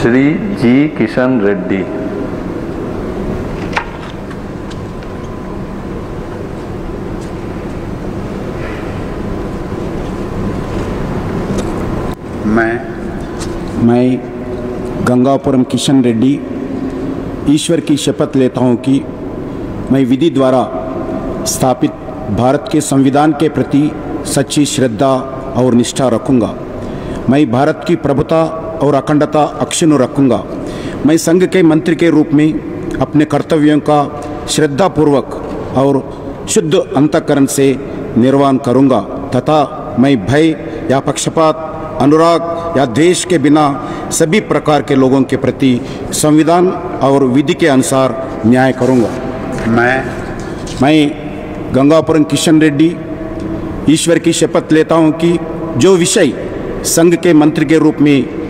श्री जी किशन रेड्डी। मैं मैं गंगापुरम किशन रेड्डी, ईश्वर की शपथ लेता हूँ कि मैं विधि द्वारा स्थापित भारत के संविधान के प्रति सच्ची श्रद्धा और निष्ठा रखूँगा। मैं भारत की प्रभुता और अखंडता अक्षुण्ण रखूँगा मैं संघ के मंत्री के रूप में अपने कर्तव्यों का श्रद्धापूर्वक और शुद्ध अंतकरण से निर्वहन करूँगा, तथा मैं भय या पक्षपात, अनुराग या द्वेष के बिना सभी प्रकार के लोगों के प्रति संविधान और विधि के अनुसार न्याय करूँगा। मैं मैं गंगापुरम किशन रेड्डी, ईश्वर की शपथ लेता हूँ कि जो विषय संघ के मंत्री के रूप में